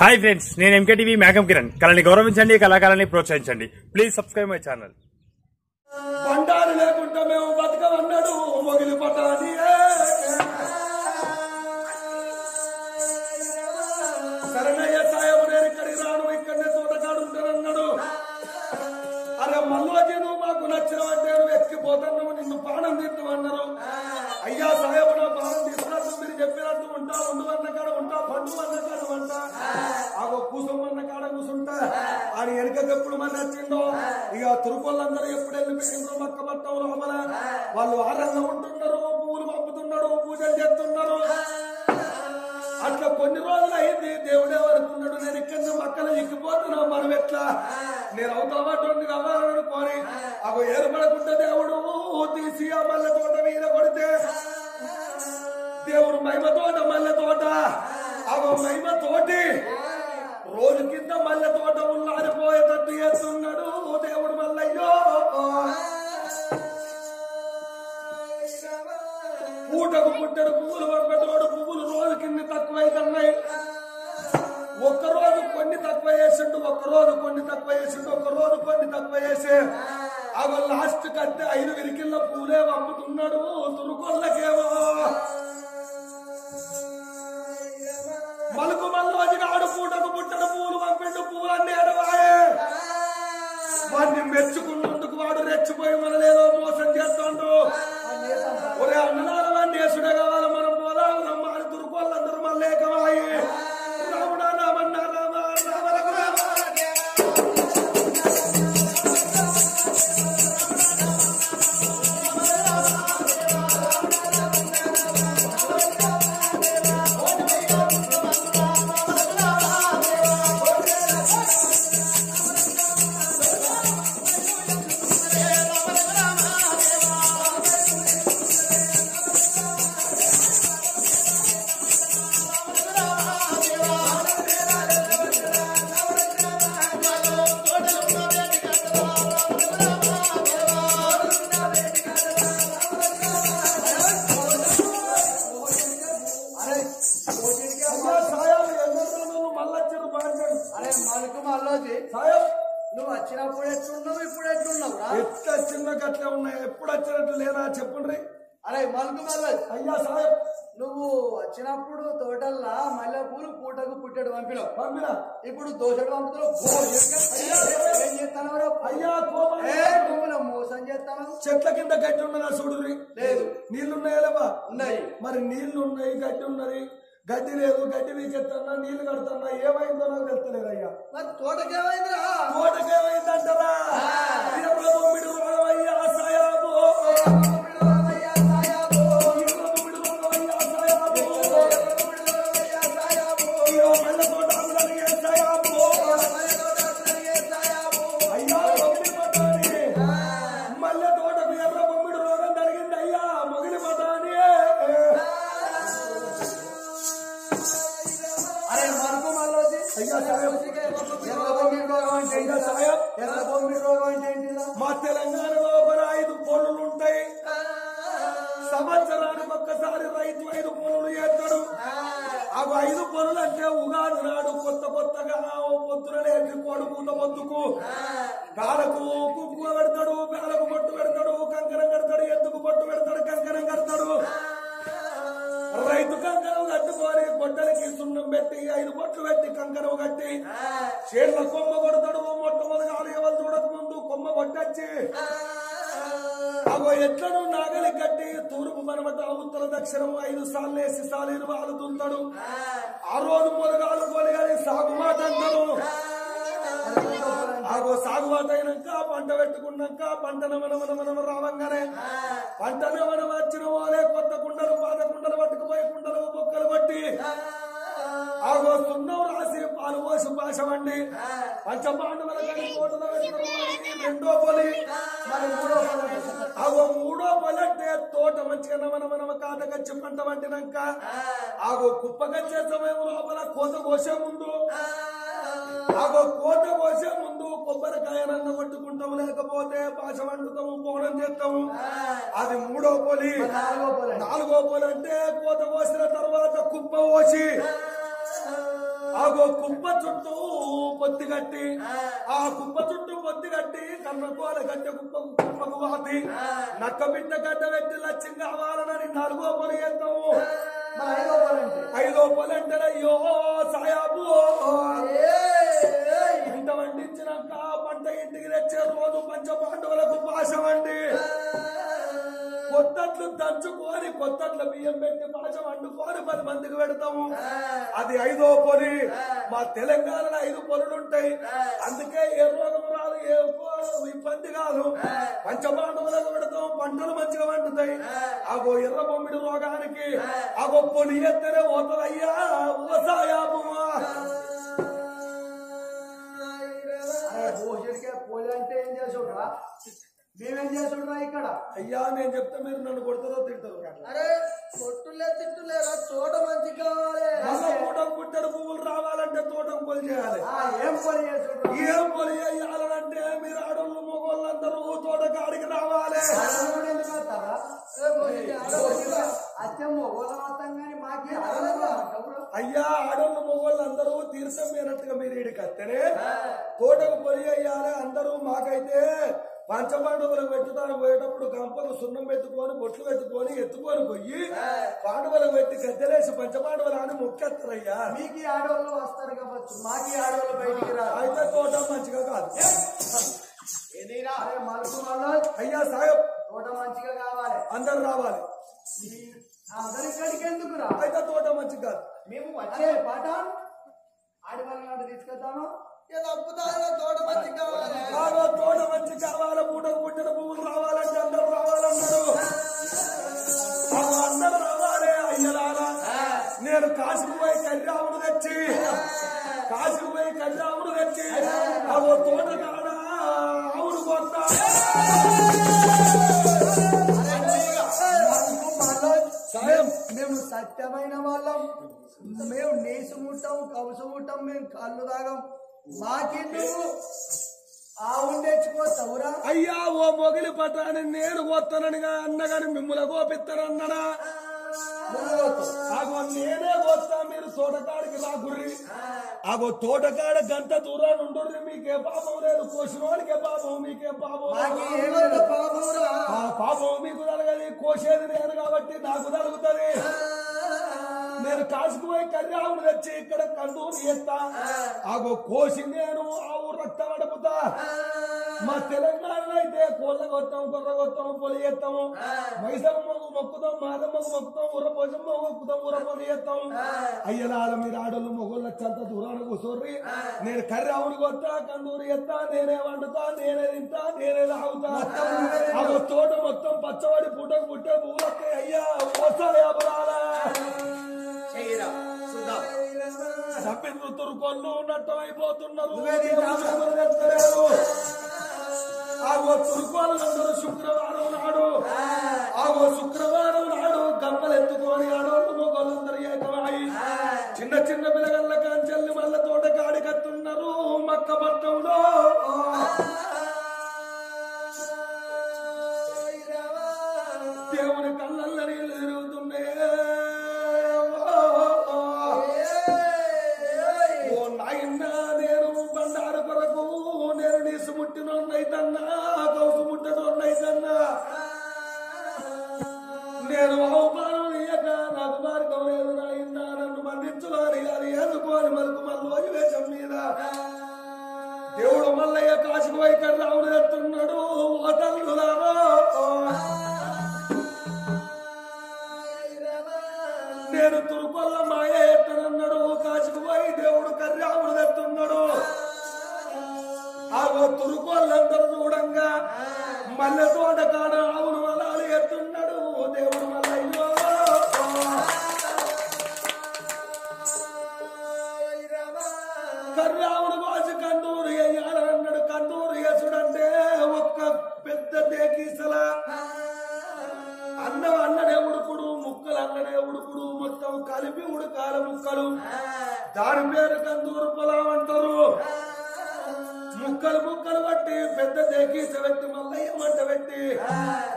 Hi friends నేను MKTV మేఘం కిరణ్. కళని గౌరవించండి కళాకారాన్ని ప్రోత్సహించండి. ప్లీజ్ సబ్స్క్రైబ్ మై ఛానల్ బండారు లేకుండా మేము బతకమన్నాడు మొగిలి పట్టాలి శరణయ్య సాయము నేను ఇక్కడికి రాను ఇక్కడనే తోటకాడు ఉంటానన్నాడు. అరే మల్లోజీ నువ్వు మాకు నచ్చిన నువ్వు ఎక్కిపోతున్నావు నిన్ను పానం తీర్థమన్నారు. అయ్యా సాయము నా పానం తీసుకున్నట్టు మీరు చెప్పినట్టు ఉంటా ఉండు అన్న ఉంటా పండు అన్న ఆగో కూసమన్న కాడ కూసుంటా ఆయన వెనుకకి మన మరి ఇక తురుకోళ్ళందరూ ఎప్పుడు వెళ్ళిపోయిండ్రో మక్క పట్టం లోపల వాళ్ళు ఆరంగా ఉంటున్నారు పువ్వులు పంపుతున్నారు పూజలు చేస్తున్నారు. అట్లా కొన్ని రోజులు అయింది. దేవుడే అనుకున్నాడు నేను ఇక్కడ మక్కలు ఎక్కిపోతున్నా మనం ఎట్లా? నేను అవుతామటువంటి రవ్వాలనుకోని అవి ఏర్పడకుండా దేవుడు తీసి ఆ మల్లె తోట మీద కొడితే దేవుడు మహిమ తోట మల్లె తోట. అవ మహిమ తోటి రోజు కింద మల్లె తోట ఉల్లారిపోయేటట్టు చేస్తున్నాడు దేవుడు మల్లయ్యో. పూటకు పుట్టడు పువ్వులు పంపటోడు పువ్వులు రోజు కింద తక్కువైతున్నాయి ఒక్క రోజు కొన్ని తక్కువ చేసిండు ఒక్క రోజు కొన్ని తక్కువ చేసిండు ఒక్క రోజు కొన్ని తక్కువ చేసే. అవి లాస్ట్ కంటే ఐదు విరికిళ్ళ పూలే పంపుతున్నాడు తురుకొల్లకేమో వచ్చినప్పుడు ఎట్లున్నావు ఇప్పుడు ఎట్లున్నావు ఎట్లా చిన్న గట్లే ఉన్నాయి ఎప్పుడు వచ్చినట్టు లేనా చెప్పండి. అరే మలుకు మల్లోజీ అయ్యా సాయం. నువ్వు వచ్చినప్పుడు తోటల్లా మల్లె పూలు పూటకు పుట్టడు పంపినావు. పంపినా? ఇప్పుడు దోషడు పంపుతున్నావు? అయ్యా కోపం మోసం చేస్తాను చెట్ల కింద గడ్డి ఉన్నదా చూడురి లేదు. నీళ్ళున్నాయా లేవా? ఉన్నాయి. మరి నీళ్ళు ఉన్నాయి గడ్డి ఉన్నది. గడ్డి లేదు గడ్డి వీకెత్తన్నా నీళ్ళు కడుతున్నా ఏమైందో నాకు తెలుస్తలేదు అయ్యా మరి తోటకి ఏమైందిరా లోపల ఉంటాయి. సంవత్సరానికి ఒక్కసారి రైతు ఐదు పనులు చేస్తాడు. అవి ఐదు పనులు అంటే ఉగాది నాడు కొత్త కొత్తగా ఓ పొత్తున లేచి కొడుకున్న పొత్తుకు కాలకు కుప్పు పెడతాడు కాలకు పొట్టు పెడతాడు కంకణం కడతాడు ఎందుకు పొట్టు పెడతాడు కంకణం కడతాడు. రైతు కంకణం కట్టుకొని గొడ్డలకి సున్నం పెట్టి ఐదు పొట్లు పెట్టి కంకణం కట్టి చేతుల కొమ్మ కొడతాడు మొట్టమొదటి ఆలయవలు చూడక ముందు కొమ్మ కొట్టచ్చి అగో ఎట్లను నాగలి కట్టి తూర్పు మనమట ఉత్తర దక్షిణం ఐదు సార్లు వేసి సాలీరు వాళ్ళు తుంటాడు. ఆ. రోజు మొదగాలు పొలగాలి సాగు మాట అంటారు ఆగో సాగుబాటు అయినాక పంట పెట్టుకున్నాక పంట మన రావంగానే. పంట నమన వచ్చిన వాళ్ళే కొత్త కుండలు పాత కుండలు పట్టుకుపోయి కుండలు బొక్కలు కొట్టి. ఆగో సున్నం పాలు పోసి పాశమండి పంచపాండవుల రెండో పొలి. మరి మూడో పొలి ఆగో మూడో పొలి అంటే తోట మంచిగా నమన మనమ కాటకచ్చి పంట పట్టినాక ఆగో కుప్పకచ్చే సమయం లోపల కోత కోసే ముందు ఆగో కోత కోసే ముందు కొబ్బరికాయ నన్న కొట్టుకుంటాము లేకపోతే పాశ వండుతాము పోవడం చేస్తాము. అది మూడో పొలి. నాలుగో పొలి. నాలుగో పొలి అంటే కోత కోసిన తర్వాత కుప్ప పోసి ఆగో కుప్ప చుట్టూ పొత్తి కట్టి ఆ. కుప్ప చుట్టూ పొత్తి కట్టి కన్నకోల గడ్డ కుప్పకు కుప్పకు వాతి నక్క బిడ్డ గడ్డ పెట్టి లక్ష్యం కావాలని నాలుగో పని చేద్దాము ఐదో పని అంటే? అయ్యో సాయాబు! పంట పండించినాక పంట ఇంటికి తెచ్చే రోజు పంచ పాండవులకు పాశం అండి. కొత్తట్లు దంచుకొని కొత్తట్ల బియ్యం పెట్టి పాశం వండుకొని పది మందికి పెడతాము. అది ఐదో పొలి. మా తెలంగాణలో ఐదు పొలులు ఉంటాయి. అందుకే ఏ రోగం రాదు ఏ ఇబ్బంది కాదు. పంచపాండవులకు పెడతాం పంటలు మంచిగా పండుతాయి. అగో ఎర్ర బొమ్మిడి రోగానికి అగో పొలి ఎత్తనే పోతుందయ్యా వ్యవసాయమా మేమేం చేసుడురా ఇక్కడ? అయ్యా నేను చెప్తే మీరు నన్ను కొడతారో తింటారు అరే కొట్టులే తిట్టులేరా? తోట మంచి కావాలి. తోటం పుట్టడు పువ్వులు రావాలంటే తోటం పొలి చేయాలి. ఆ, ఏం పని చేసుడురా ఏం పొలి చేయాలంటే మీరు ఆడోళ్ళు మగోళ్ళందరూ తోట కాడికి రావాలి అయ్యా ఆడోళ్ళు మగోళ్ళందరూ తీర్థం మీరట్టుగా మీరు ఇడికి వస్తేనే తోటకు పొలి అయ్యాలి అందరూ మాకైతే పంచపాండవులకు పెట్టుతానికి పోయేటప్పుడు గంపలు సున్నం పెట్టుకొని బొట్లు పెట్టుకొని ఎత్తుకొని పోయి పాండవులకు పెట్టి గద్దెలేసి పంచపాండవులు అని మొక్కేస్తారయ్యా. మీకు ఆడవాళ్ళు వస్తారు కావచ్చు మాకి ఆడవాళ్ళు బయటికి రా. అయితే తోట మంచిగా కాదు. అయ్యా సాహెబ్ తోట మంచిగా కావాలి. అందరు రావాలి. అందరిక్కడికి ఎందుకు రా అయితే తోట కాదు. మేము వచ్చే పాట ఆడవాళ్ళ తీసుకెళ్తాను తోట మంచిగా కావాలి. తోట మంచి కావాలి. పూటకు పుట్టిన పువ్వులు రావాలంటే అందరూ రావాలన్నారు అందరూ రావాలి అయ్యలారా. నేను కాశీకి పోయి కళ్యాణుడు తెచ్చి సత్యమైన వాళ్ళం. మేము నీసు ముట్టం కవసు ముట్టం మేము కళ్ళు తాగం మాకి నువ్వు ఆవు తెచ్చుకోతావురా అయ్యా ఓ మొగిలి పట్టాని నేను కొత్తనని అన్నగాని మిమ్మల్ని గోపిస్తానన్నాడా ఆగో నేనే వస్తా మీరు తోటకాడికి రాకుర్రి ఆగో తోటకాడ గంట దూరాన్ని ఉండుర్రి మీకే పాపం లేదు. కోసినోడికే పాపం మీకే పాపం పాపం మీకు తలగది కోసేది నేను కాబట్టి నాకు తలుగుతుంది నేను కాసుకు పోయి కళ్యాణం తెచ్చి ఇక్కడ కందూరు ఎత్తా ఆగో కోసి నేను ఆవు రక్తం అడుపుతా మా తెలంగాణలో అయితే కోళ్ళ కొత్తాం కొర్ర కొత్తాం పొలి ఎత్తాము మైసమ్మకు మొక్కుతాం మాదమ్మకు మొక్కుతాం ఉర్రపోజమ్మ మొక్కుతాం ఉర్రపోలి ఎత్తాం అయ్యలాల మీరు ఆడోళ్ళు మొగోళ్ళ చంత దూరాన్ని కూర్చోర్రి నేను కర్రీ అవును కొత్తా కందూరు ఎత్తా నేనే వండుతా నేనే తింటా నేనే తాగుతా ఆగో తోట మొత్తం పచ్చవాడి పుట్టకు పుట్టే పువ్వులకే అయ్యా వస్తాయాబరాలా తప్పింది తురుకొల్లు నట్టం అయిపోతున్నారు దేవుడు చెప్తలేరు. ఆగో తురుకోళ్ళందరూ శుక్రవారం నాడు. ఆగో శుక్రవారం నాడు గంపలు ఎత్తుకొని ఆడోళ్ళు మొగోళ్ళందరూ ఏకమై. చిన్న చిన్న పిల్లగల్ల కాంచెల్ని మల్ల తోట కాడి కత్తున్నారు మక్క పట్టంలో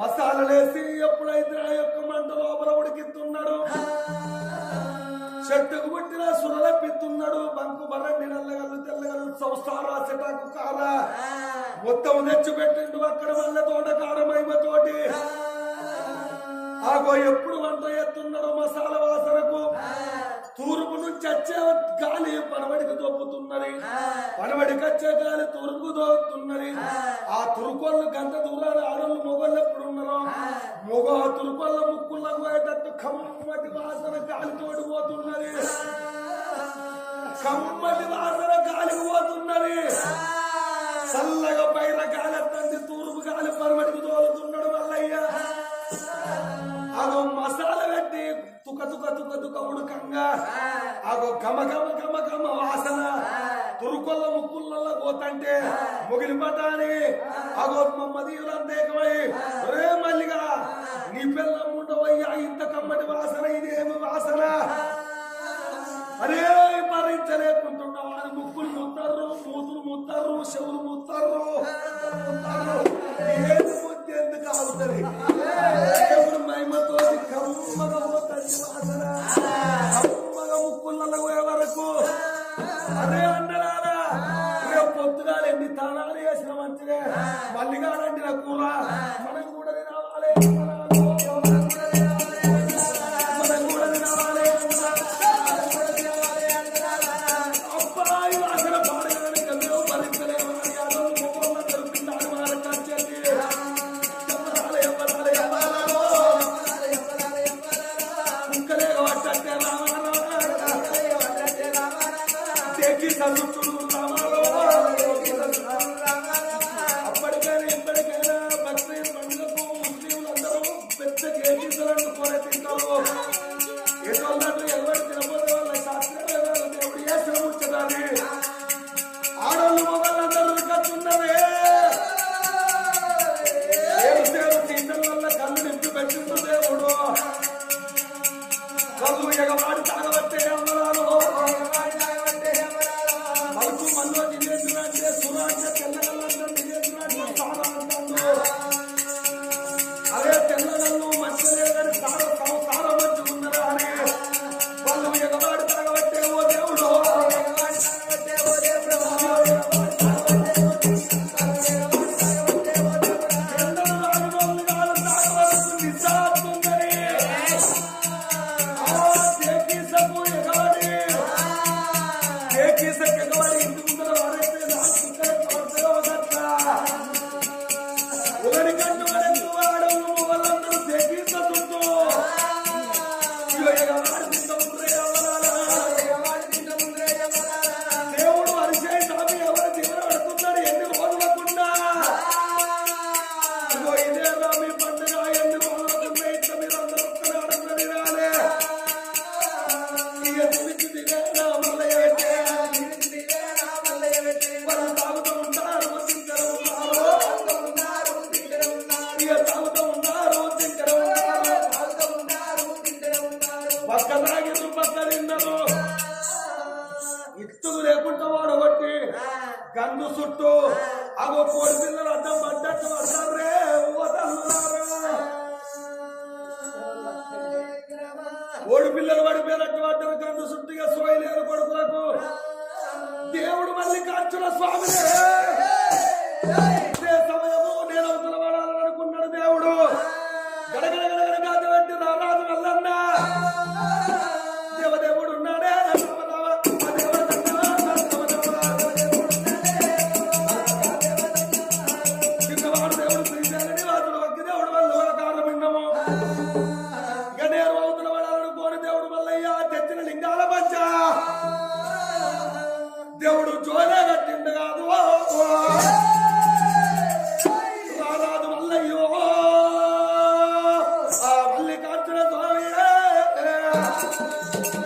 మసాలలేసి ఎప్పుడైతే ఆ యొక్క మంట లోపల ఉడికిస్తున్నాడు చెట్టుకు పుట్టిన సురలెప్పిస్తున్నాడు బంకు బర్రెండి నల్లగల్లు తెల్లగలు సంసారా చెటాకు కారా. మొత్తం తెచ్చిపెట్టిండు అక్కడ ముక్కుల ముక్కుల పోతంటే ముగిలి పటాని అగో మమ్మదీలంతేకమై రే మల్లిగా నీ పిల్ల ముండవయ్యా ఇంత కమ్మటి వాసన ఇదేమి వాసన? అరే భరించలేకుంటున్నావు వారి ముక్కులు ముత్తర్రు మూతులు ముత్తర్రు చెవులు ముత్తర్రు. ఏది ముద్దు ఎందుకు అవుతుంది దేవుడు మహిమతో కమ్మగా పోతుంది వాసన. కమ్మగా ముక్కులలో my life. మేనటువంటి విక్రంత సుట్టిగా సోయలేని కొడుకులకు. దేవుడు మల్లికార్జున స్వామినే. Música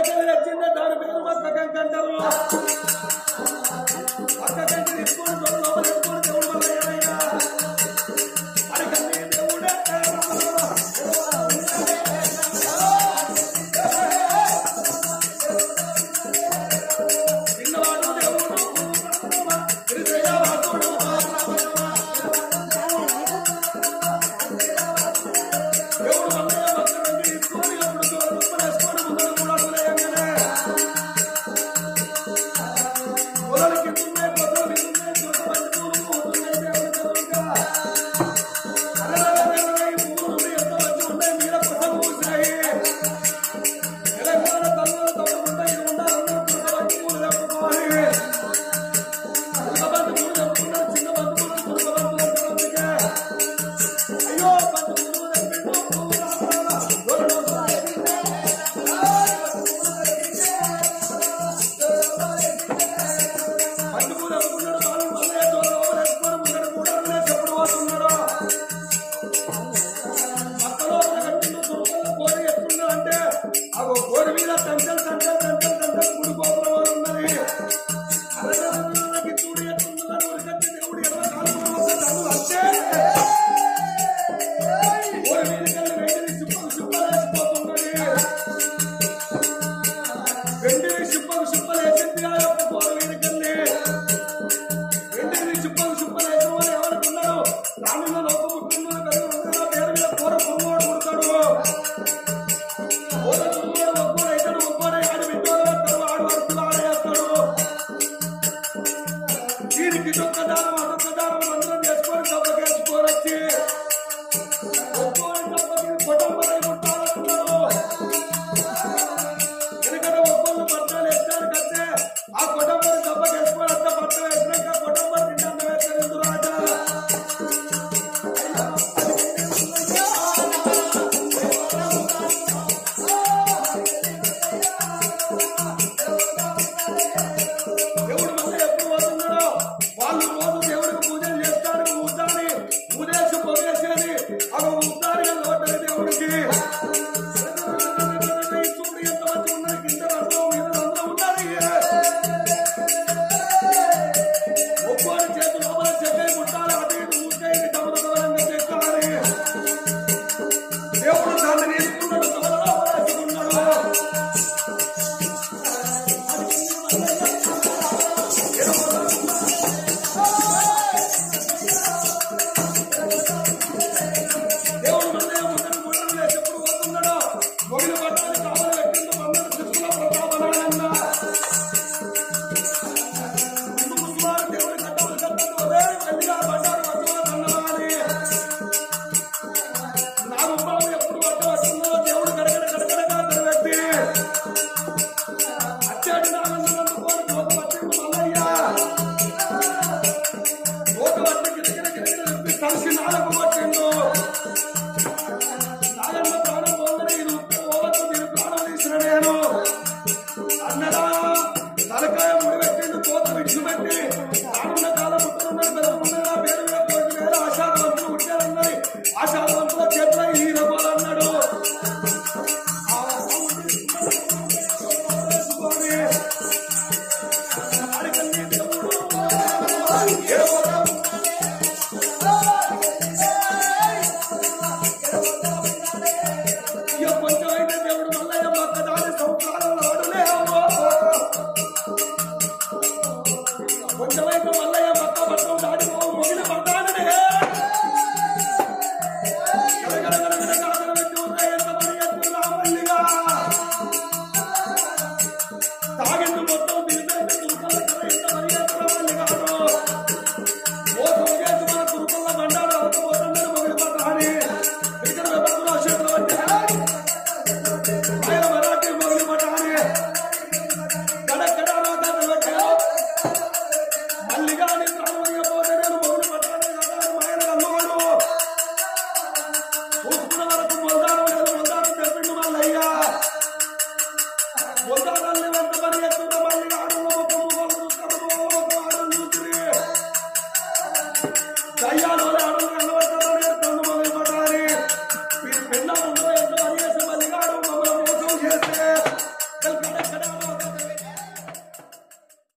దగ్గర వచ్చిందే దాని పేరు మక్క కంటారు